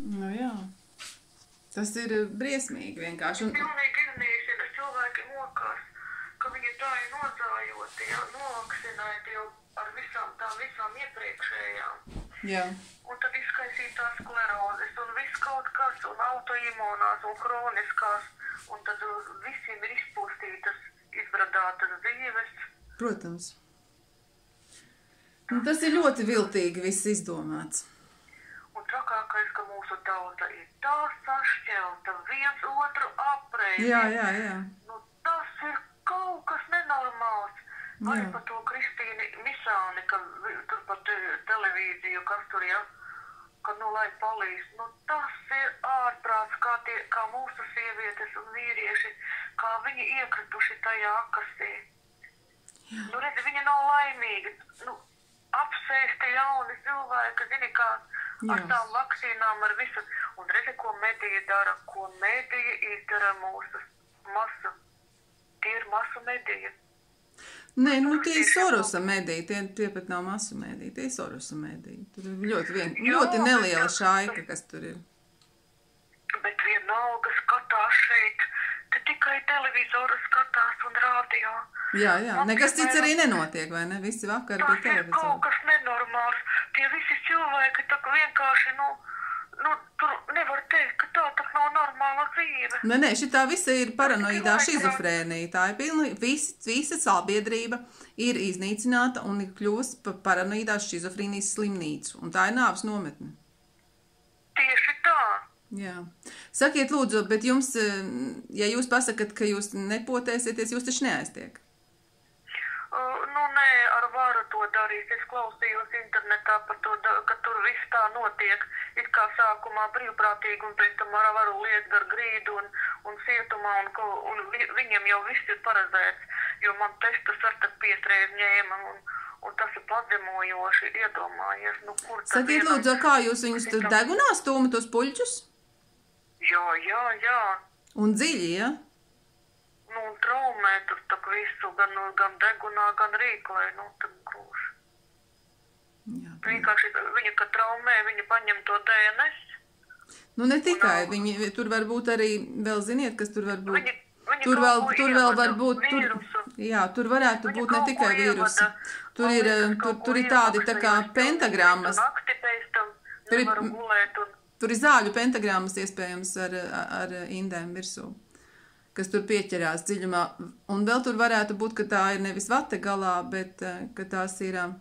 Nu, jā. Tas ir eh, briesmīgi vienkārši. Un, Pilnīgi iznīcina cilvēki mokās, ka viņi tā ir nozājoti, ja, novakcinēti jau ar visām tām visām iepriekšējām. jā. Un tad izkaisītās sklerozes un viss kaut kas, un autoimunās un kroniskās, un tad uh, visiem ir izpūstītas, izbradātas dzīves. Protams. Nu, tas ir ļoti viltīgi viss izdomāts. Trakākais, ka mūsu tauta ir tā sašķelta, viens otru aprēķina. Jā, jā, jā. Nu, tas ir kaut kas nenormāls. Arī Jā. par to Kristīnu Misāni, ka tur pa te, televīziju, kas tur ir, ka nu lai palīdz. Nu, tas ir ārprāts, kā, tie, kā mūsu sievietes un vīrieši, kā viņi iekrituši tajā akasī. Nu, redzi, viņi nav laimīgi. Nu, apsēsti jauni cilvēki, zini, kā ar Jā. tām vakcīnām, ar visu. Un redzi, ko mediji dara, ko mediji izdara mūsu masu. Tie ir masu mediji. Nē, nu tie ir Sorosa mediji, tie, tie pat nav masu mediji, tie ir Sorosa mediji. Tur ir ļoti, vien, Jā, ļoti neliela tas- šaika, kas tur ir. Bet vienalga skatās šeit, te tikai televizoru skatās un rādio. Jā, jā, nekas cits arī nenotiek, vai ne? Visi vakar Tas pie ir kaut kas nenormāls. Tie visi cilvēki tā kā vienkārši, nu, nu, tur nevar teikt, ka tā tā nav normāla dzīve. Nē, nē, šī visa ir paranoidā šizofrēnija. Tā ir pilna, visi, visa sabiedrība ir iznīcināta un ir kļuvusi par paranoidās šizofrēnijas slimnīcu. Un tā ir nāves nometne. Tieši tā. Jā. Sakiet, lūdzu, bet jums, ja jūs pasakat, ka jūs nepotēsieties, jūs taču neaiztiek. Uh, nu, nē, ar varu to darīt. Es klausījos internetā par to, ka tur viss tā notiek. It kā sākumā brīvprātīgi, un pēc tam ar varu liekt ar grīdu un, un cietumā, un, un vi, viņiem jau viss ir paredzēts, jo man testus ar tad pietreiz ņēma, un, un tas ir pazemojoši iedomājies. Nu, kur tad Sakiet, vienam- lūdzu, kā jūs viņus tur degunā stūmat tos puļķus? Jā, jā, jā. Un dziļi, ja? Nu, un traumē tur tā visu, gan, gan degunā, gan rīklē, nu. Jā. Vienkārši viņa, kad traumē, viņa paņem to DNS. Nu, ne tikai Un, viņi, tur var būt arī, vēl ziniet, kas tur var būt. Viņi, viņi Tur vēl, tur vēl var būt, tur, vīrusu. jā, tur varētu Viņi būt ne tikai vīrusi. Tur ir, eh, tur, tur ir tādi tā kā pentagrammas. Tur ir- Tur ir zāļu pentagrammas iespējams ar, ar indēm virsū, kas tur pieķerās dziļumā. Un vēl tur varētu būt, ka tā ir nevis vate galā, bet eh, ka tās ir. eh,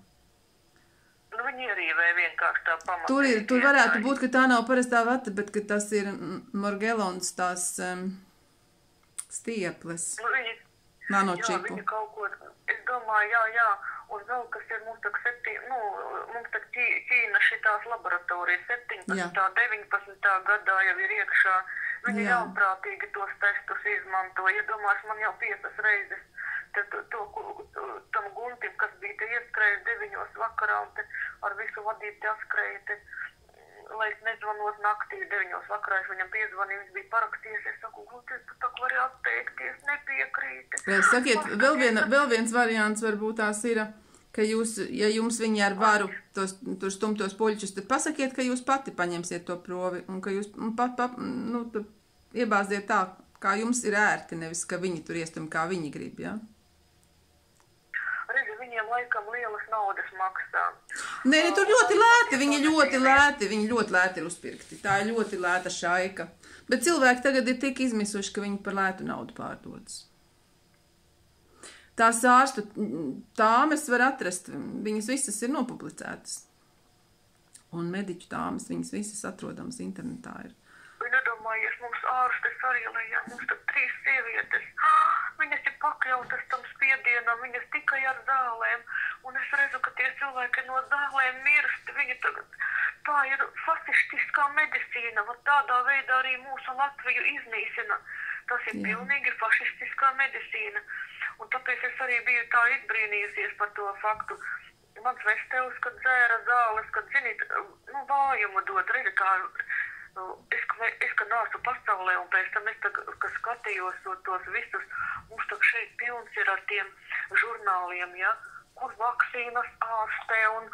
nu, viņi ierīvē vienkārši tā pamatīgi. Tur, ir, tur varētu būt, ka tā nav parastā vata, bet ka tas ir mm, morgelons, tās um, stieples, Nu, viņi, jā, nanočipu. viņi kaut ko, es domāju, jā, jā, un vēl kas ir mums tak septiņ, nu, mums tak Ķī- Ķīna šitās laboratorijas 17. Jā. 19. gadā jau ir iekšā. Viņi Jā. ļaunprātīgi tos testus izmanto. Iedomājos, man jau piecas reizes to, to, to, tam guntim, kas bija te ieskrējis deviņos vakarā un te ar visu vadību te atskrēja te, lai es nezvanot naktī deviņos vakarā, es viņam piezvanīju, viņš bija parakstījies, es saku, gluži, tu tā vari atteikties, nepiekrīti. Eh, Sakiet, vēl, viena, vēl viens variants varbūt tās ir, ka jūs, ja jums viņi ar varu tos, tur stumtos puļķus, tad pasakiet, ka jūs pati paņemsiet to provi un ka jūs pat, pat, nu, iebāziet tā, kā jums ir ērti, nevis ka viņi tur iestum, kā viņi grib? Ja? Redzi, viņiem laikam lielas naudas maksā. Nē, ne, tur ļoti lēti, viņi ļoti lēti, viņi ļoti lēti ir uzpirkti. Tā ir ļoti lēta šaika. Bet cilvēki tagad ir tik izmisuši, ka viņi par lētu naudu pārdodas. Tās ārstu tāmes var atrast, viņas visas ir nopublicētas. Un mediķu tāmes, viņas visas atrodamas internetā. Ir. Viņi nedomājies mums ārstes arī, lai jā, mums tur trīs sievietes. Viņas ir pakļautas tam spiedienam, viņas tikai ar zālēm. Un es redzu, ka tie cilvēki no zālēm mirst. Viņi tagad, tā ir fasistiskā medicīna. Vat tādā veidā arī mūsu Latviju iznīcina. Tas ir Jā. pilnīgi fašistiskā medicīna. Un tāpēc es arī biju tā izbrīnījusies par to faktu. Mans vestēlis, kad dzēra zāles, kad, zinīt, nu, vājumu dod, redzi, kā es, ka- es ka nācu pasaulē, un pēc tam es tā, ka skatījos to, tos visus, mums tā šeit pilns ir ar tiem žurnāliem, ja, kur vakcīnas ārstē un,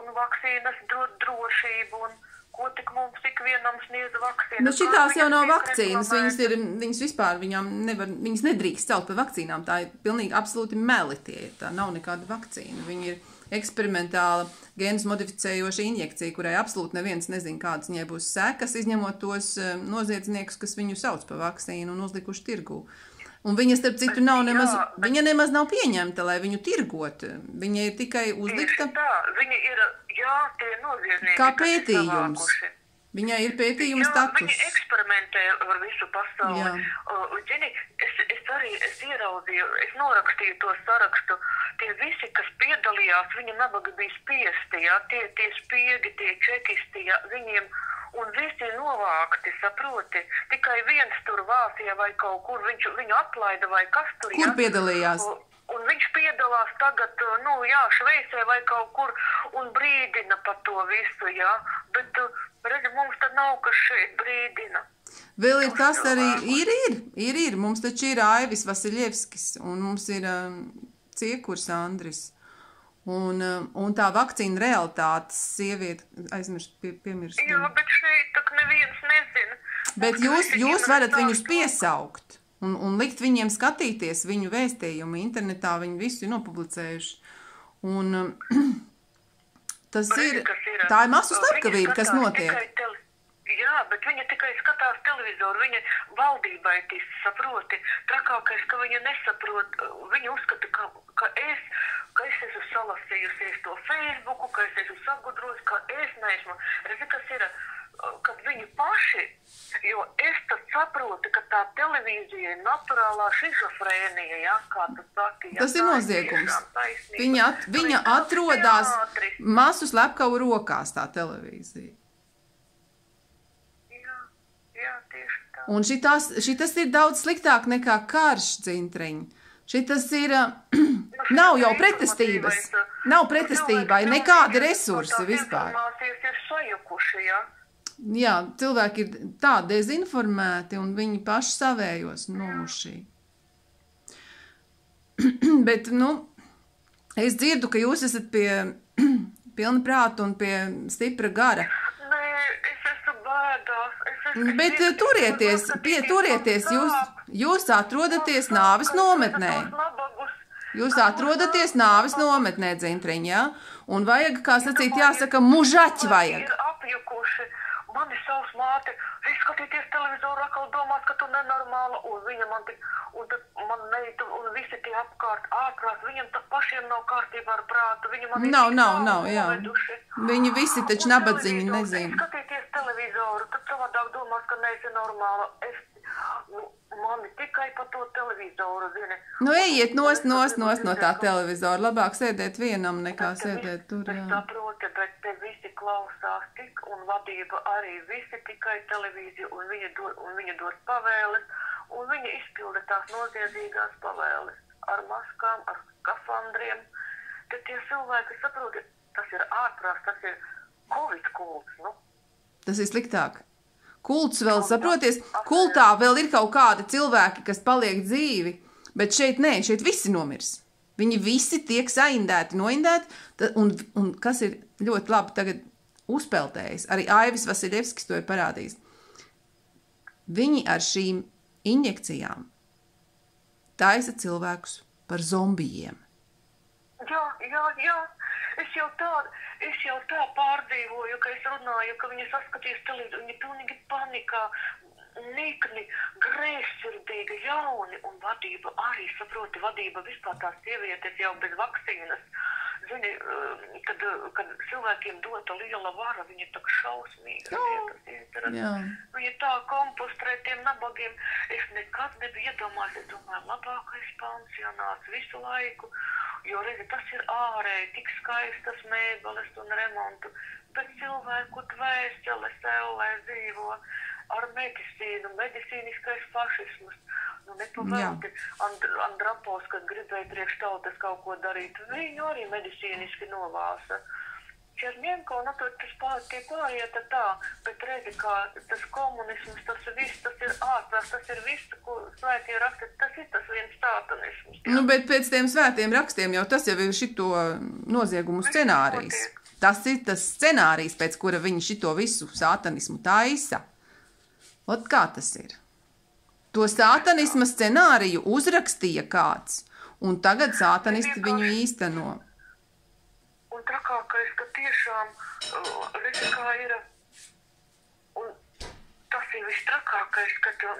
un vakcīnas dod drošību, un ko tik mums tik nevienam sniedz vakcīnu. Nu, šitās jau nav vakcīnas, viņas ir, viņas vispār, viņām nevar, viņas nedrīkst celt par vakcīnām, tā ir pilnīgi absolūti meli tie, tā nav nekāda vakcīna, viņi ir eksperimentāla gēnus modificējoša injekcija, kurai absolūti neviens nezin, kādas viņai būs sekas, izņemot tos um, noziedzniekus, kas viņu sauc par vakcīnu un uzlikuši tirgū. Un viņa, starp citu, nav nemaz, Jā, bet- viņa nemaz nav pieņemta, lai viņu tirgot. Viņa ir tikai uzlikta, Tieši tā, viņi ir, jā, tie noziedznieki. Kā pētījums. savākuši. Viņai ir pētījuma Jā, status. Viņi eksperimentē ar visu pasauli. Uh, Zini, es, es arī es ieraudzīju, es norakstīju to sarakstu. Tie visi, kas piedalījās, viņi nabaga bija spiesti, jā, tie, tie spiegi, tie čekisti, jā, viņiem, un visi novākti, saproti. Tikai viens tur Vācijā vai kaut kur, viņš, viņu atlaida vai kas tur. Kur jā. piedalījās? Un- Un viņš piedalās tagad, nu, jā, Šveicē vai kaut kur un brīdina par to visu, jā. Bet, uh, redzi, mums tad nav, kas šeit brīdina. Vēl ir tas arī, ir, ir, ir, ir. Mums taču ir Aivis Vasiljevskis un mums ir um, Ciekurs Andris. Un, um, un tā vakcīna realitātes sieviete, aizmirst, pie, piemirst. Jā, bet šeit tak neviens nezina. Bet jūs, jūs varat viņus piesaukt un, un likt viņiem skatīties viņu vēstījumu. Internetā viņi visu ir nopublicējuši. Un, um, tas ir, ir, tā ir masu slepkavība, kas notiek. tikai. Jā, bet viņi tikai skatās televizoru. Viņa valdībai tas saproti. Trakākais, ka viņa nesaprot. Viņa uzskata, ka, ka, es, ka es esmu salasījusies to Facebooku, ka es esmu sagudrojusi, ka es neesmu. Redzi, kas ir, kad viņi paši, jo es tad saprotu, ka tā televīzija ir naturālā šizofrēnija, jā, kā tu saki. Jā, Tas ir noziegums. taisnība. Viņa, at, viņa ir atrodas masu slepkavu rokās, tā televīzija. Jā, jā, tā. Un šitas, šitas ir daudz sliktāk nekā karš dzintriņi. Šitas ir. uh, Nav jau pretestības. Nav pretestībai nekādi resursi vispār. Informācijas ir sajukuši, jā. Jā, cilvēki ir tā dezinformēti un viņi paši savējos nomušī. Bet, nu, es dzirdu, ka jūs esat pie pilna prāta un pie stipra gara. Nē, es esmu bēdās. Es esmu Bet eh, sirds, turieties, pie, turieties, jūs, jūs atrodaties sāp, nometnē. Jūs atrodaties man- nometnē, dzintriņā, ja? un vajag, kā sacīt, jāsaka, mužaķi vajag. Ir apjukuši. Mani savs māte, es skatīties televizoru, atkal domās, ka tu nenormāla, un viņa man tik, un tad man meitu, un visi tie apkārt ārprāt, viņam tad pašiem nav kārtībā ar prātu, viņi man ir Nav, nav, nav, jā. noveduši. Viņi visi taču televizoru, nezina. es Skatīties televizoru, tad savādāk domās, ka neesi normāla. Es, nu, mani tikai pa to televizoru, zini. Nu, ejiet nost, nost, nost no tā televizora. Labāk sēdēt vienam nekā sēdēt tur. Es Jā. saprotu, bet klausās tik, un vadība arī visi tikai televīziju, un viņi dod, un viņi dod pavēles, un viņi izpilda tās noziedzīgās pavēles ar maskām, ar skafandriem. Tad tie cilvēki saprot, tas ir ārprāts, tas ir covid kults, nu. Tas ir sliktāk. Kults vēl, saproties, kultā vēl ir kaut kādi cilvēki, kas paliek dzīvi, bet šeit nē, šeit visi nomirs. Viņi visi tiek saindēti, noindēti, un, un kas ir ļoti labi tagad uzpeltējis, arī Aivis Vasiljevskis to ir parādījis. Viņi ar šīm injekcijām taisa cilvēkus par zombijiem. Jā, jā, jā. Es jau tā, es jau tā pārdzīvoju, ka es runāju, ka viņi saskatīs televizoru, viņi pilnīgi panikā, nikni, grēsirdīgi, jauni, un vadība arī, saproti, vadība vispār tās sievietes jau bez vakcīnas. Zini, eh, kad, kad cilvēkiem dota liela vara, viņi tā šausmīgi. lietas izdara. Jā. Viņa tā kompostrē tiem nabagiem. Es nekad nebiju iedomājies, es domāju, labākais pansionāts visu laiku. Jo, redzi, tas ir ārēji, tik skaistas mēbeles un remontu, bet cilvēku dvēsele sev, lai dzīvo ar medicīnu, medicīniskais fašisms. Nu, nepavēlti And, Andrapos, kad gribēja priekš tautas kaut ko darīt, viņu arī medicīniski novāsa. Černienko, nu, tur tas pār, tie pāriet tā, bet redzi, kā tas komunisms, tas viss, tas ir ārprāts, tas ir viss, ko svētie raksta, tas ir tas viens stātanisms. jā. Nu, bet pēc tiem svētiem rakstiem jau tas jau ir šito noziegumu scenārijs. Tas ir tas scenārijs, pēc kura viņi šito visu sātanismu taisa. Ot kā tas ir? To sātanisma scenāriju uzrakstīja kāds, un tagad sātanisti viņu īsteno. Un trakākais, ka tiešām, uh, redzi, kā ir, un tas ir vistrakākais, ka tu,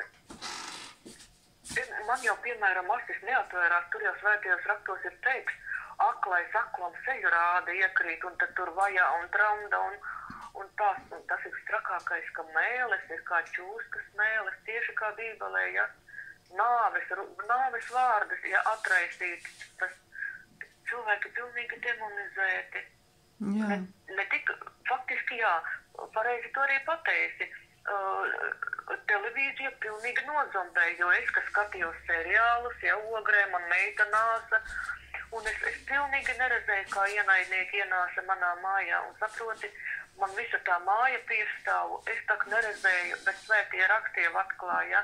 man jau, piemēram, asis neatvērās, tur jau svētajos raktos ir teiks, aklais aklam seju rāda iekrīt, un tad tur vajā un tramda, un, un, tās, un tas ir strakākais, ka mēles ir kā čūskas mēles, tieši kā bībelē, ja nāves, nāves vārdas, ja atraisīt, tas cilvēki pilnīgi demonizēti. Jā. Ne, ne tik, faktiski jā, pareizi to arī pateici. Uh, televīzija pilnīgi nozombēja, jo es, kas skatījos seriālus, ja ogrē man meita nāsa, un es, es pilnīgi neredzēju, kā ienaidnieki ienāca manā mājā, un saproti, man visa tā māja piestāvu, es tak neredzēju, bet svētie rakstievi atklāja,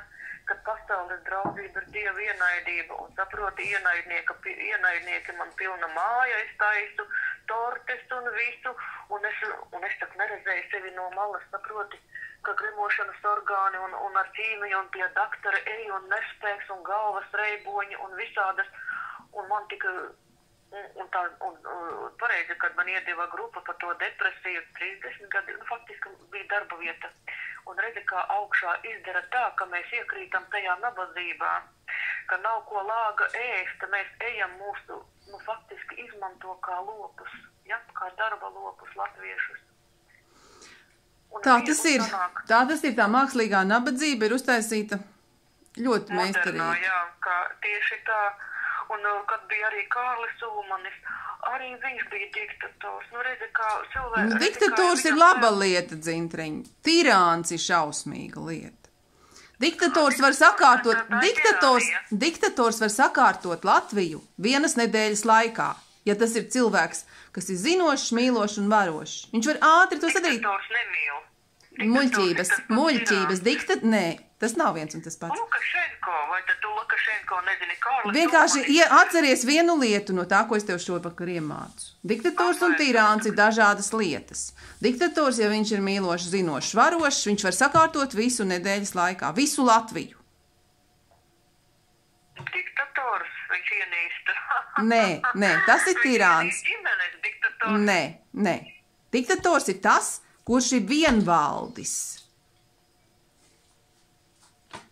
ka pasaules draudzība ir dieva ienaidība, un saproti, ienaidnieka, ienaidnieki man pilna māja, es taisu tortes un visu, un es, un es tak neredzēju sevi no malas, saproti, ka grimošanas orgāni un, un ar ķīmiju un pie doktora eju un nespēks un galvas reiboņi un visādas, un man tika, un, un tā, un, un pareizi, kad man iedeva grupa par to depresiju 30 gadi, nu, faktiski bija darba vieta, un redzi, kā augšā izdara tā, ka mēs iekrītam tajā nabadzībā, ka nav ko lāga ēst, mēs ejam mūsu, nu, faktiski izmanto kā lopus, ja, kā darba lopus latviešus. Un Tā tas ir. sanāk. Tā tas ir. Tā mākslīgā nabadzība ir uztaisīta ļoti meistarīgi. jā, kā tieši tā. Un, uh, kad bija arī Kārlis Ulmanis, arī viņš bija diktators. Nu, redzi, kā cilvēki. Nu, diktators ir laba lieta, dzintriņ. Tirāns ir šausmīga lieta. Diktators var sakārtot, diktators, diktators var sakārtot Latviju vienas nedēļas laikā. Ja tas ir cilvēks, kas ir zinošs, mīlošs un varošs, viņš var ātri to sadarīt. Diktators nemīl. Muļķības, muļķības, diktat, nē, tas nav viens un tas pats. Lukašenko, vai tad tu Lukašenko nezini Kārlis? Vienkārši Ulmanis? ie- atceries vienu lietu no tā, ko es tev šovakar iemācu. Diktators un tirāns ir dažādas lietas. Diktators, ja viņš ir mīlošs, zinošs, varošs, viņš var sakārtot visu nedēļas laikā, visu Latviju. Diktators, viņš ienīsta. Nē, nē, tas ir ienīst Ģimenes diktators. Nē, nē. Diktators ir tas, kurš ir vienvaldis.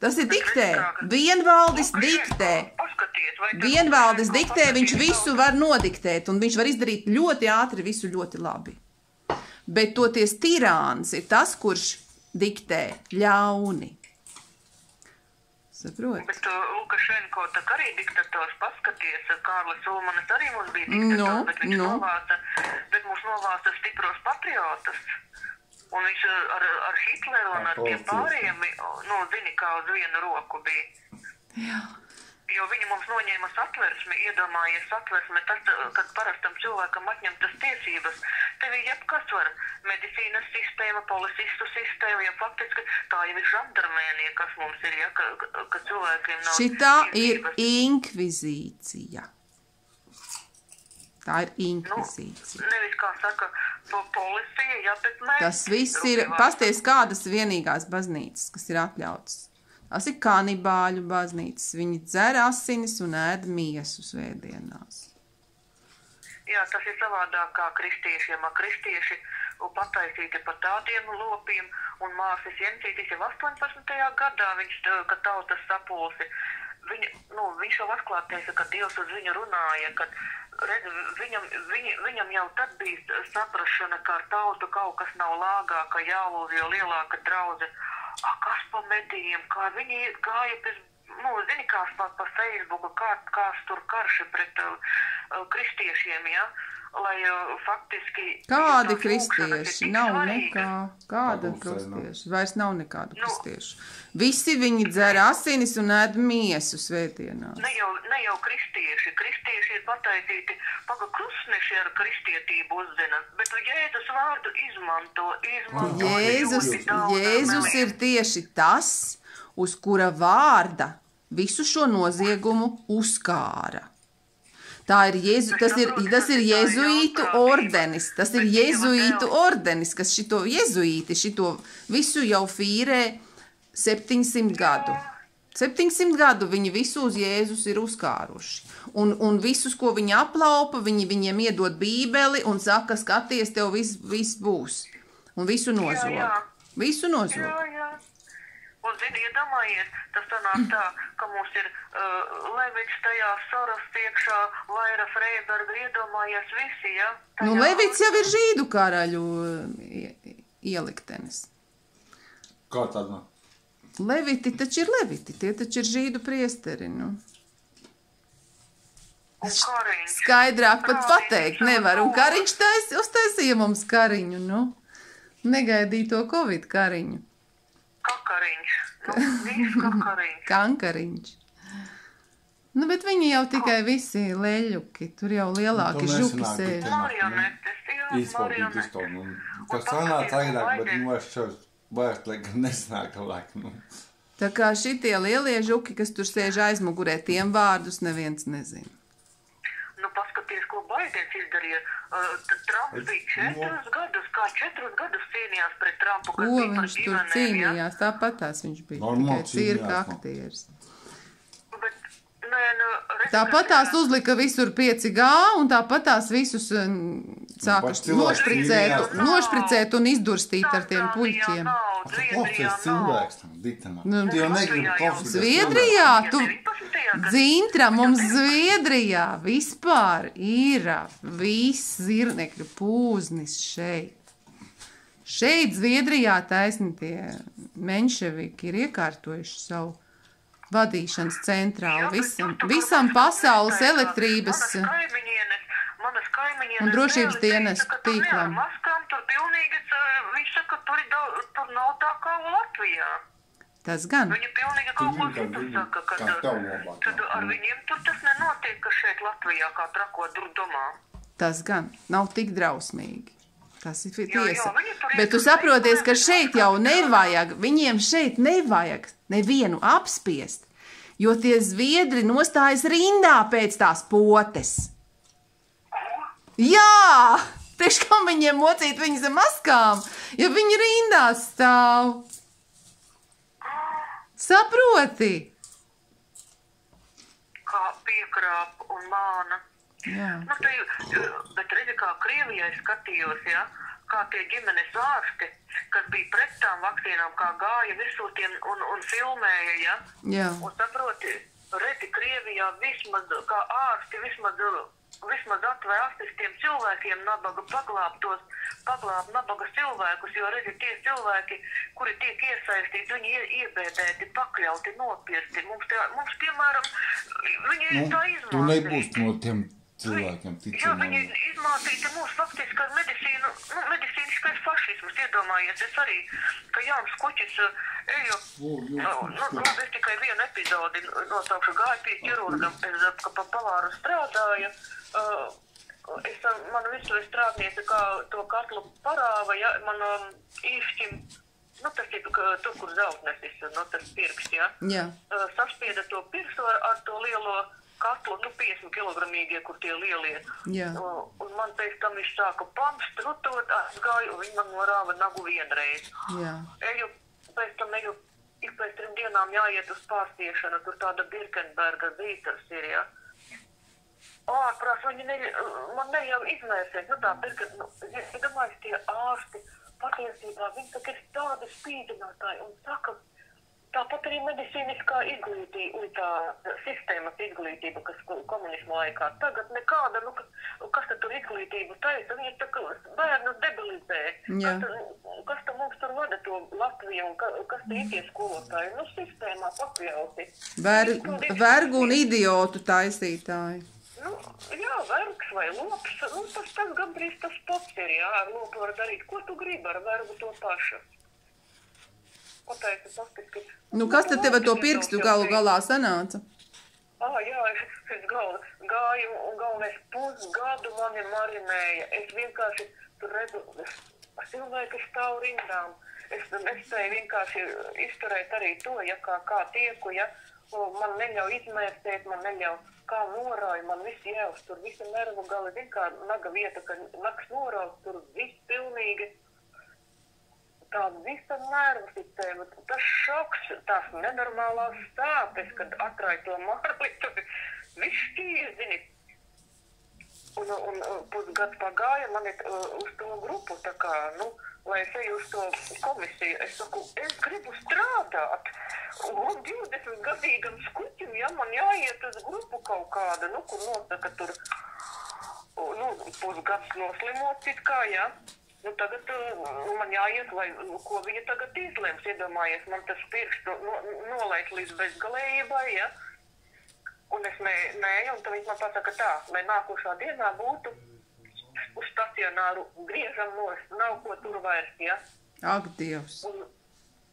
Tas ir diktē. Vienvaldis diktē. Vienvaldis diktē, viņš visu var nodiktēt, un viņš var izdarīt ļoti ātri, visu ļoti labi. Bet toties tirāns ir tas, kurš diktē ļauni. Saprot? Bet uh, Lukašenko tā arī diktators, paskaties, Kārlis Ulmanis arī mums bija diktators, Nu, bet viņš nu. novāca, bet mums novāca stipros patriotus. Un viņš uh, ar, ar Hitleru un Ar ar tiem pārējiem, uh, nu, zini, kā uz vienu roku bija. Jā. Jo viņi mums noņēma satversmi, iedomājies satversmi, uh, kad parastam cilvēkam atņemtas tiesības. Tev ir jebkas var, medicīnas sistēma, policistu sistēma, ja faktiski tā jau ir žandarmēnija, kas mums ir, ja, ka, ka- cilvēkiem nav Šitā ir tiesības. inkvizīcija. Tā ir Nu, inkvizīcija. nevis kā saka, po policija, jā, bet mēs. Tas viss ir, pasties, kādas vienīgās baznīcas, kas ir atļautas. Tas ir kanibāļu baznīcas. Viņi dzer asinis un ēd miesu svētdienās. Jā, tas ir savādāk kā kristiešiem. Kristieši u, pataisīti par tādiem lopiem, un māsas Jensītis jau 18. gadā, viņš, kad tautas sapulsi, viņa, nu, viņš jau atklāties, ka Dievs uz viņu runāja, kad, redz, viņam, viņa, viņam jau tad bija saprašana, ka ar tautu kaut kas nav lāgā, ka jālūdz, jo lielāka draudze. A, kas pa medijiem, kā viņi gāja pēc, nu, zini, kā pa, pa Facebooku, kā, kāds tur karš ir pret uh, kristiešiem, ja, lai faktiski. Kādi kristieši? Nav svarīgas. nekā. Kāda kristieša? Vairs nav nekādu Nu. kristiešu. Visi viņi dzer asinis un ēd miesu svētdienās. Ne jau, ne jau kristieši. Kristieši ir pataisīti, paga krustneši ar kristietību uzzina, bet tu Jēzus vārdu izmanto. izmanto Jēzus, daudz Jēzus meliem. ir tieši tas, uz kura vārda visu šo noziegumu uzkāra. Tā ir, jezu, tas ir, tas ir jezuītu ordenis, tas ir jezuītu ordenis, kas šito jezuīti, šito visu jau fīrē 700 gadu. 700 gadu viņi visu uz Jēzus ir uzkāruši. Un, un visus, ko viņi aplaupa, viņi viņiem iedod bībeli un saka, skaties, tev viss vis būs. Un visu nozog. Visu nozog. Jā, jā. Un, zini, iedomājies, tas sanāk tā, ka mums ir uh, Levits tajā Soros iekšā, Laira Freiberga, iedomājies visi, ja? Nu, Tajā- Levits jau ir žīdu karaļu ie- ieliktenis. Kā tad? Nu? Leviti taču ir leviti, tie taču ir žīdu priesteri. Nu. Kariņš. Skaidrāk pat Kariņš pateikt ar nevar. Un kariņš tais, uztaisīja mums kariņu, nu. Negaidīto covid kariņu. Kakariņš. Nu, viss kakariņš. Kankariņš. Nu, bet viņi jau tikai visi leļuki, tur jau lielāki Nu, žuki sēž. Marionetes, jā, marionetes. Tas sanāca agrāk, bet nu es šos vairs laikam nesanāk laik. Nu. Tā kā šitie lielie žuki, kas tur sēž aizmugurē, tiem vārdus neviens nezina. Baidens izdarīja. Uh, Trumps bija četrus gadus, kā četrus gadus cīnījās pret Trumpu, par viņš tur ģimenēm, ja? cīnījās? Tāpat tās viņš bija. Normāli Tikai cirka cīnījās, nu. aktieris. Nu, Tāpat tās uzlika visur 5G, un tāpat tās visus paši cilvēki nošpricēt, nošpricēt un izdurstīt ar tiem puļķiem. nav. cilvēks tam, ditamā. Nu, Tu jau negribi klausīties. Zviedrijā, tu 19. gadā. Zintra, mums Zviedrijā vispār ir viss zirnekļu pūznis šeit. Šeit Zviedrijā taisni tie menševiki ir iekārtojuši savu vadīšanas centrālu Jā, visam, visam pasaules elektrības. Kaimiņienes Un drošības tur nav tīklam. Maskām tur pilnīgi, viņš saka, ka tur, ir daudz, tur nav tā kā Latvijā. Tas gan. Viņi pilnīgi kaut ko citu saka, ka tad ar viņiem tur tas nenotiek, ka šeit Latvijā kā trako durdomā. Tas gan nav tik drausmīgi. Tas ir jā, tiesa. viņi tur Bet tu saproties, ka šeit jau nevajag, viņiem šeit nevajag nevienu apspiest, jo tie zviedri nostājas rindā pēc tās potes. Jā! Tieši kā viņiem mocīt viņas zem maskām, ja viņi rindās stāv. Saproti? Kā piekrāp un māna. Jā. Nu, tai, bet redzi, kā Krievijai skatījos, ja, kā tie ģimenes ārsti, kas bija pret tām vakcīnām, kā gāja virsū tiem un, un filmēja, ja. Jā. Un saproti, redzi, Krievijā vismaz kā ārsti, vismaz, vismaz atvēr astis tiem cilvēkiem nabaga paglābt tos, paglābt nabaga cilvēkus, jo redzi, tie cilvēki, kuri tiek iesaistīti, viņi ie, iebēdēti, pakļauti, nopirsti. Mums, tie, mums piemēram, viņi ir Nu, tā tu nebūsi izmācīti. no tiem cilvēkiem Jā, viņi izmācīja mūsu faktiski ar medicīnu, nu, medicīniskais fašisms, iedomājies, es arī, ka Jānis Kuķis uh, eju, O, nu, jā, nu, nu, es tikai vienu epizodi nosaukšu, gāju pie ķirurgam, es, ka pa pavāru strādāju, uh, es, uh, man visu strādniece, kā to katlu parāva, ja, man um, īšķim, nu, tas ir, ka tur, kur zautnesis, nu, tas pirksts, ja, Jā. uh, saspieda to pirkstu ar, ar to lielo katlu, nu, 50 kg, kur tie lielie. Jā. Un, un man pēc tam viņš sāka pamst, rutot, aizgāju, un viņi man norāva nagu vienreiz. Jā. Eju, pēc tam eju, ik pēc trim dienām jāiet uz pārstiešanu, tur tāda Birkenberga zītars ir, ja. Ārprās, viņi ne, man ne jau izmērsēs, nu tā Birken, nu, es domāju, tie ārsti, patiesībā, viņi tā ir tādi spīdinātāji un saka, Tāpat arī medicīniskā izglītība, un tā sistēmas izglītība, kas ko- komunismu laikā. Tagad nekāda, nu, ka- kas tad tur izglītību taisa, viņi tā kā bērnu debilizē. Jā. Kas, kas tad mums tur vada to Latviju, un ka, kas tie tie skolotāji? Nu, sistēmā pakļauti. Ver, vergu un idiotu taisītāji. Nu, jā, vergs vai lops, nu, tas, tas gandrīz tas pats ir, jā, ar lopu var darīt, ko tu gribi ar vergu to pašu. Pateicu, faktiski. Nu, kas tad tev ar to pirkstu galu galā sanāca? Ah, jā, es, es gal, gāju un galvenais pusgadu mani marinēja. Es vienkārši tur redzu cilvēku stāv rindām. es nespēju vienkārši izturēt arī to, ja kā, kā tieku, ja man neļauj izmērcēt, man neļauj kā norāja, man viss jāuztur, visi nervu gali, kā naga vieta, ka naks norauts, tur viss pilnīgi tāda visa nervu sistēma, tas šoks, tās nenormālās stāpes, kad atrāja to marli, tad viss šķīri, zini. Un, un pusgads pagāja, man ir uh, uz to grupu, tā kā, nu, lai es eju uz to komisiju, es saku, es gribu strādāt. Un 20 gadīgam skuķim, ja man jāiet uz grupu kaut kāda, nu, kur nosaka tur, nu, pusgads noslimot it kā, ja. Nu, tagad uh, nu, man jāiet, lai, nu, ko viņa tagad izlems, iedomājies, man tas pirksts no, nolaist līdz bezgalējībai, ja. Un es nē, nē, un tad viņš man pasaka tā, lai nākošā dienā būtu uz stacionāru griežam nos, nav ko tur vairs, ja. Ak, Dievs. Un,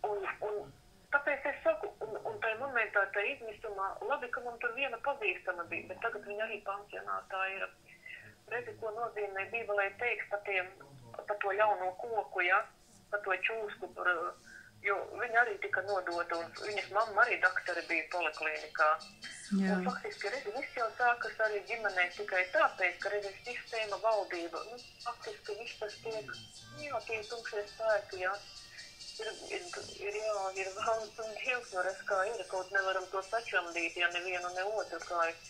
un, un tāpēc es saku, un, un tajā momentā, tajā izmisumā, labi, ka man tur viena pazīstama bija, bet tagad viņa arī pansionātā ir. Redzi, ko nozīmē Bībelē teiks par, tiem, par to jauno koku, ja, par to čūsku, par, jo viņa arī tika nodota, un viņas mamma arī doktori bija poliklīnikā. Jā. Un faktiski, viss jau sākas arī ģimenē tikai tāpēc, ka, redzi, sistēma valdība, nu, faktiski viss tas tiek, nu, jā, tie tumšie spēki, jā. Ir, ir, ir, jā, ir vēlams un dievs varas, kā ir, kaut nevaram to sačamdīt, ja nevienu ne otru, kā ir.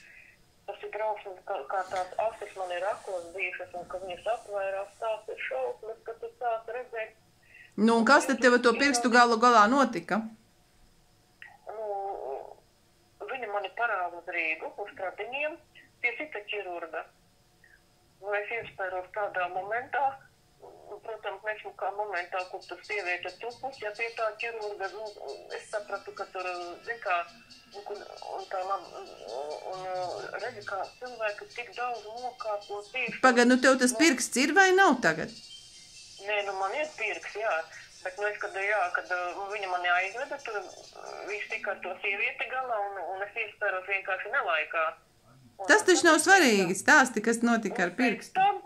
Tas ir drausmas, kā, kā tās asis man ir akos bijušas, un kad viņas apvairās, tās ir šausmas, ka tu sāc redzēt, Nu, un kas tad tev to pirkstu galu galā notika? nu, viņa mani parāda uz Rīgu, uz Stradiņiem, pie cita ķirurga. Nu, es iespēros tādā momentā, protams, nesmukā momentā, kur tur sieviete tupus, ja pie tā ķirurga, nu, es sapratu, ka tur, zin kā, un, un, tā man, un, redzi, kā cilvēki tik daudz nokāpo tieši. Pagaid, nu tev tas pirksts ir vai nav tagad? Nē, nu man ir pirks, jā. Bet, nu, es, kad, jā, kad uh, viņa mani aizveda, tur viņš tika ar to sievieti galā, un, un es iespēros vienkārši nelaikā. Un, Tas taču nav svarīgi. Stāsti, kas notika ar un pēc pirkstu. tam,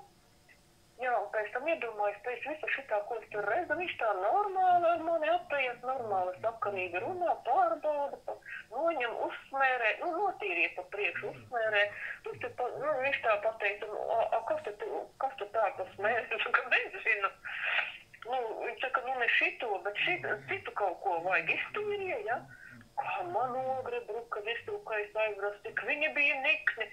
jā, un pēc tam iedomājos, pēc visa šitā, ko es tur redzu, viņš tā normāli ar mani apējas, normāli sakarīgi runā, pārbauda, pa, noņem, uzsmērē, nu, notīriet pa priekšu, uzsmērē. Nu, te, pa, nu, viņš tā pateica, nu, a, a, kas te, kas tu tā pa smērē? Es saku, nezinu. Nu, viņš saka, nu, ne šito, bet šito, citu kaut ko vajag iztīrīja, ja? Kā man ogre bruka, iztūkais aizvras, tik viņi bija nikni.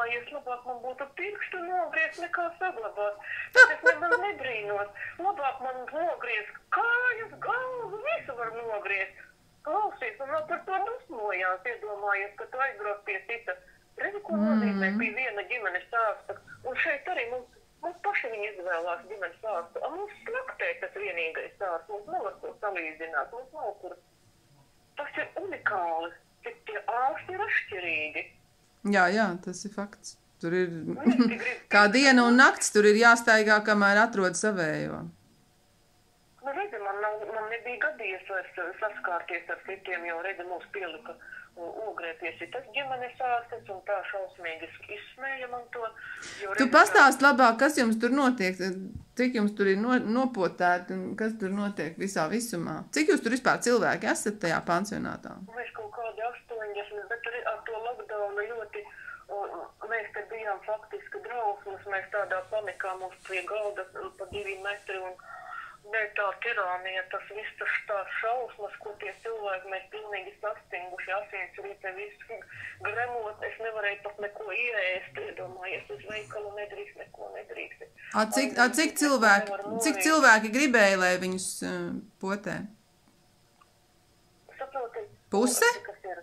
Iedomājies, labāk man būtu pirkstu nogriezt nekā saglabāt. Bet es nemaz nebrīnos. Labāk man nogriezt kājas, galvu, visu var nogriezt. Klausies, un vēl par to dusmojās, iedomājies, ka tu aizbrauc pie cita. Redzi, ko nozīmē bija viena ģimenes stāsta. Un šeit arī mums, mums paši viņi izvēlās ģimenes stāstu. A mums slaktē tas vienīgais stāsts, mums nevar to salīdzināt, mums nav kur. Tas ir unikāli, cik tie ārsti ir atšķirīgi. Jā, jā, tas ir fakts. Tur ir Nu, kā diena un nakts, tur ir jāstaigā, kamēr atrod savējo. Nu, redzi, man, nav, man nebija gadījies vairs saskārties ar citiem, jo redzi, mums pielika ogrē pie citas ģimenes ārstes un tā šausmīgi izsmēja man to. Jo, Tu pastāst labāk, kas jums tur notiek, cik jums tur ir no, nopotēti un kas tur notiek visā visumā. Cik jūs tur vispār cilvēki esat tajā pansionātā? Mēs kaut kādi 80, bet arī lockdownu ļoti. Mēs te bijām faktiski drausmas, mēs tādā panikā mums pie galda pa divi metri un ne tā tirānija, tas viss tas tās šausmas, ko tie cilvēki, mēs pilnīgi sastinguši, asins rīte, viss gremot, es nevarēju pat neko ieēst, iedomājies, uz veikalu nedrīkst, neko nedrīkst. A, cik, a, cik, cilvēki, cik cilvēki gribēja, lai viņus uh, potē? Saproti, Puse? kas ir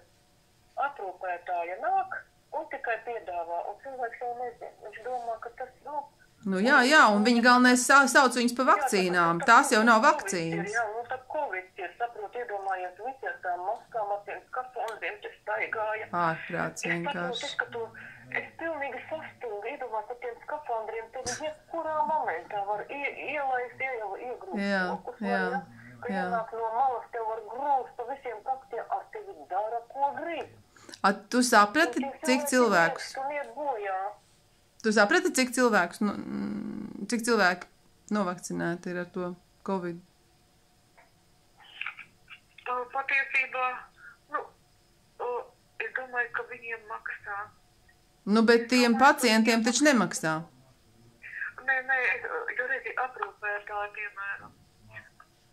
aprūpētāja nāk un tikai piedāvā, un cilvēks jau nezina. Viņš domā, ka tas, nu, Nu, jā, jā, un viņi galvenais sa- sauc viņus pa vakcīnām. Tās jau nav vakcīnas. Jā, nu tā Covid ir, saprot, iedomājies visi ar tām maskām, ar tiem skafondiem, te staigāja. Ārprāts Es saprotu, vienkārši. es, tu, es pilnīgi sastundu, iedomājos ar tiem skafondriem, tad jebkurā momentā var ie, ielaist, ie, iegrūst Jā, rokas, jā, vai, ja? Ka jā. ienāk no malas, tev var grūst pa visiem kaktiem, ar tevi dara, ko grib. A, tu saprati, cik cilvēkus? Tu saprati, cik cilvēkus, nu, mm, cik cilvēki novakcinēti ir ar to covid? patiesībā, nu, es domāju, ka viņiem maksā. Nu, bet tiem pacientiem taču nemaksā. Nē, nē, jo redzi aprūpētāji, piemēram.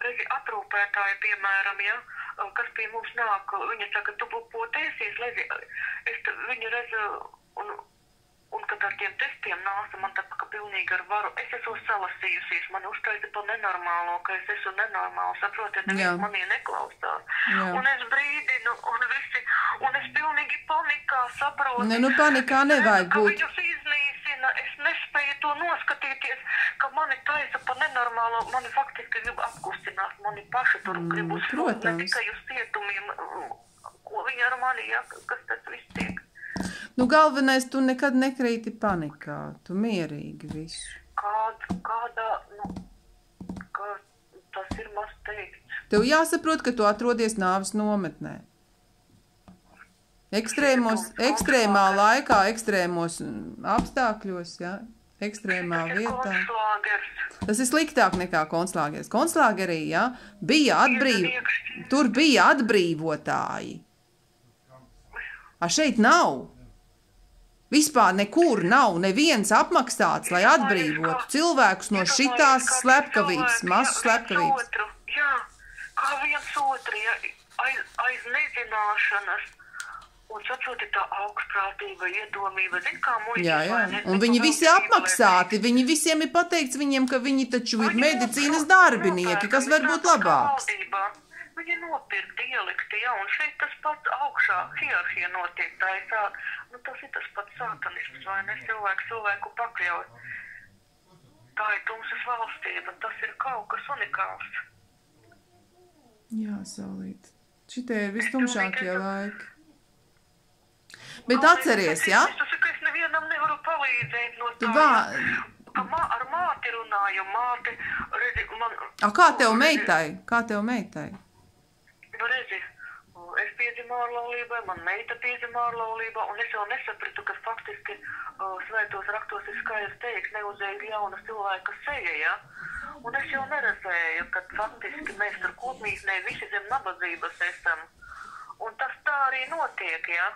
Redzi aprūpētāji, piemēram, ja, kas pie mums nāk, viņa saka, tu potēsies, redzi, es viņu redzu, un, un kad ar tiem testiem nāca, man tā kā pilnīgi ar varu, es esmu salasījusies, man uztaisa pa nenormālo, ka es esmu nenormāli, saprotiet, neviens manī neklausās. Jā. Un es brīdinu, un visi, un es pilnīgi panikā saprotu. Ne, nu, panikā nevajag būt. Viņus iznīcina, es nespēju to noskatīties, ka mani taisa pa nenormālo, mani faktiski grib apkustināt, mani paši tur Mm, grib uz ne tikai uz cietumiem, ko viņi ar mani, jā, kas tas viss tiek. Nu, galvenais, tu nekad nekrīti panikā. Tu mierīgi visu. Kāda, kādā, nu, kā tas ir maz teikts. Tev jāsaprot, ka tu atrodies nāves nometnē. Ekstrēmos, ekstrēmā laikā, ekstrēmos apstākļos, ja? ekstrēmā vietā. Tas ir sliktāk nekā konslāgeris. Konslāgerī, ja, bija atbrīv... tur bija atbrīvotāji. A šeit nav. Vispār nekur nav neviens apmaksāts, lai atbrīvotu cilvēkus no šitās slepkavības, masu slepkavības. Jā, kā viens otru, ja, aiz, aiz nezināšanas. Un saproti tā augstprātība, iedomība, zin kā muļķis. Jā, jā. ne? Un viņi visi apmaksāti. Viņi visiem ir pateikts, viņiem, ka viņi taču ir medicīnas darbinieki, kas var būt labāks. valdībā. Viņi nopirka ielikti, jā, un šeit tas pats augšā hierarhija notiek. Tā ir tā, nu tas ir tas pats sātanisms, vai ne? Cilvēku cilvēku pakļaut. Tā ir tumsas valstība, tas ir kaut kas unikāls. Jā, saulīt. Šitie ir vistumšākie laiki. Bet atceries, jā? Es saku, es nevienam nevaru palīdzēt no tā. vā- mā, ar māti runāju, māte, redzi, man... A, kā tev meitai? Kā tev meitai? Nu, redzi, es piedzimu ārlaulībā, man meita piedzima ārlaulībā, un es jau nesapratu, ka faktiski uh, svētos raktos ir skaidrs teiks, neuzēj jauna cilvēka seja, ja? Un es jau neredzēju, ka faktiski mēs tur kopmītnē visi zem nabadzības esam. Un tas tā arī notiek, ja?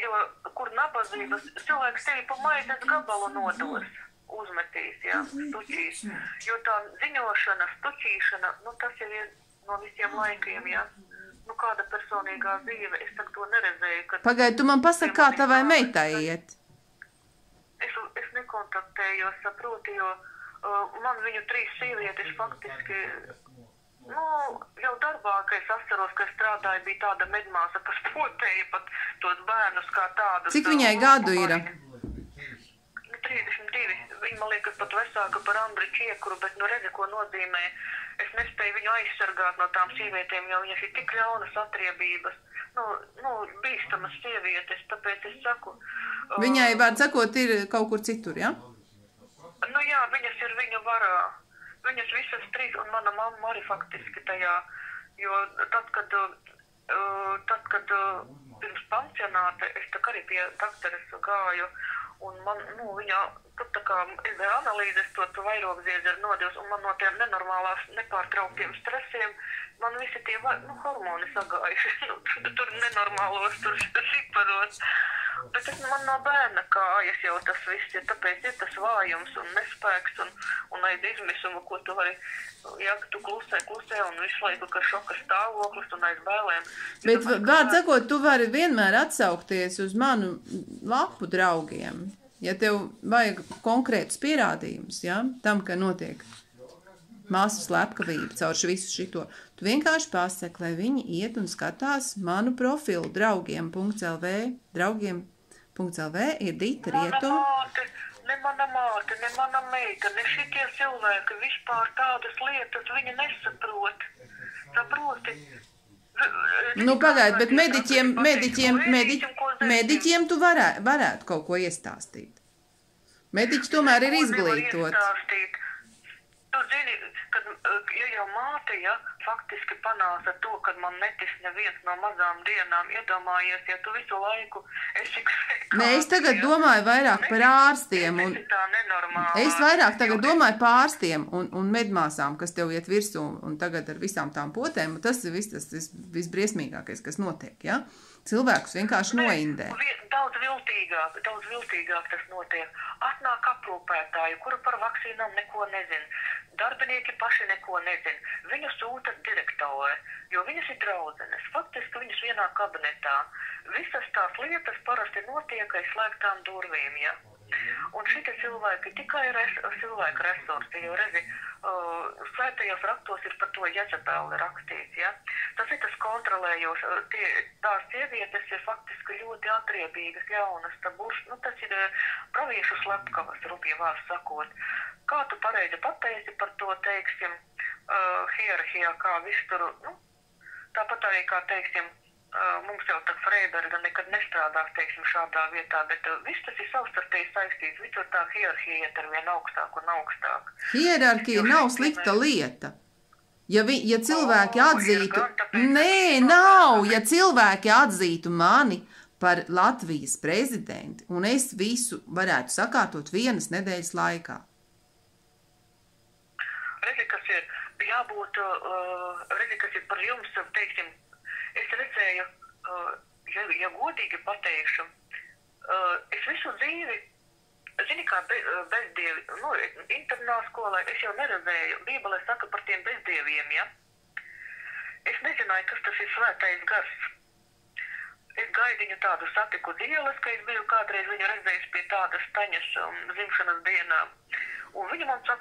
Jo, kur nabadzības cilvēks tevi pa maitas gabalu nodos, uzmetīs, ja, stuķīs. Jo tā ziņošana, stuķīšana, nu tas jau ir no visiem laikiem, ja. Nu kāda personīgā dzīve, es tak to neredzēju, kad Pagaid, tu man pasaki, kā tavai meitai iet. es, es nekontaktējos, saproti, jo uh, man viņu trīs sievietes faktiski, nu, jau darbā, ka es atceros, ka strādāju, bija tāda medmāsa, kas potēja pat tos bērnus kā tādus. Cik viņai gadu ir? Nu, 32. Viņa man liekas pat vecāka par Andri Čiekuru, bet nu redzi, ko nozīmē. Es nespēju viņu aizsargāt no tām sievietēm, jo viņas ir tik ļaunas atriebības. Nu, nu, bīstamas sievietes, tāpēc es saku. Viņai, var sakot, ir kaut kur citur, jā? Nu jā, viņas ir viņa varā. Viņas visas trīs, un mana mamma arī faktiski tajā. Jo tad, kad, uh, tad, kad uh, pirms pansionāta es tā arī pie doktoras gāju, un man, nu, viņa, tad tā kā devu analīzes, to, to vairogziedzi ir nodevis, un man no tiem nenormālās, nepārtrauktiem stresiem, man visi tie, nu, hormoni sagājuši, nu, tur, tur nenormālos, tur šiparos. Bet tas man no bērna kājas jau tas viss ir, tāpēc ir tas vājums un nespēks un, un aiz izmisuma, ko tu vari, ja tu klusē, klusē un visu laiku, ka šoka stāvoklis un aiz bēlēm. Bet, vārds sakot, tu vari vienmēr atsaukties uz manu lapu draugiem. Ja tev vajag konkrētus pierādījumus, ja, tam, ka notiek māsu slepkavība caur visu šito, tu vienkārši pasaki, lai viņi iet un skatās manu profilu draugiem.lv. Draugiem.lv ir Dita Rietuma. ne mana māte, ne mana meita, ne šitie cilvēki vispār tādas lietas viņi nesaprot. Saproti? Nu, pagaid, bet mediķiem, mediķiem, mediķ, mediķiem tu varē, varētu kaut ko iestāstīt. Mediķi tomēr ir izglītoti. Tu zini, kad uh, ja jau māte, ja, faktiski panāca to, ka man netis neviens no mazām dienām. Iedomājies, ja tu visu laiku esi Nē, es tagad domāju vairāk par ārstiem. Un... Es vairāk tagad domāju par ārstiem un, un medmāsām, kas tev iet virsū un tagad ar visām tām potēm. Tas ir viss tas vis, visbriesmīgākais, kas notiek. Ja? Cilvēkus vienkārši noindē. Daudz viltīgāk, daudz viltīgāk tas notiek. Atnāk aprūpētāji, kuri par vakcīnām neko nezina. Darbinieki paši neko nezina. Viņu sūta direktori, jo viņas ir draudzenes. Faktiski viņas vienā kabinetā. Visas tās lietas parasti notiek aiz slēgtām durvīm. Ja? Un šie cilvēki tikai res, cilvēku resursi, jo redzi, uh, svētajos raktos ir par to Jezebeli rakstīts. Ja? Tas ir tas kontrolējos, tie, tās sievietes ir faktiski ļoti atriebīgas, jaunas, taburs, nu tas ir praviešu slepkavas, rupji vārds sakot. Kā tu pareizi pateici par to, teiksim, uh, hierarhijā, kā viss tur, nu, tāpat arī, kā, teiksim, mums jau tā Freiberga nekad nestrādās, teiksim, šādā vietā, bet viss tas ir savstarpēji saistīts, visur tā hierarhija iet ar vien augstāk un augstāk. Hierarhija nav slikta lieta. Ja, vi, ja cilvēki atzītu, nē, nav, ja cilvēki atzītu mani par Latvijas prezidentu, un es visu varētu sakārtot vienas nedēļas laikā. Redzi, kas ir jābūt, uh, redzi, kas ir par jums, teiksim, es redzēju, ja, ja godīgi pateikšu, es visu dzīvi, zini, kā be, bezdievi, nu, internāta skolā es jau neredzēju, Bībelē saka par tiem bezdieviem, ja? Es nezināju, kas tas ir svētais gars. Es gaidu viņu tādu satiku ielas, ka es biju kādreiz viņu redzējis pie tādas taņas um, zimšanas dienā. Un viņa man saka,